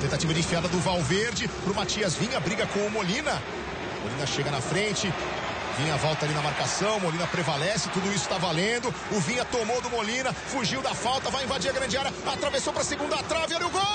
Tentativa de enfiada do Valverde pro Matias Vinha, briga com o Molina. Molina chega na frente, Vinha volta ali na marcação, Molina prevalece, tudo isso está valendo. O Vinha tomou do Molina, fugiu da falta, vai invadir a grande área, atravessou para a segunda trave, olha o gol!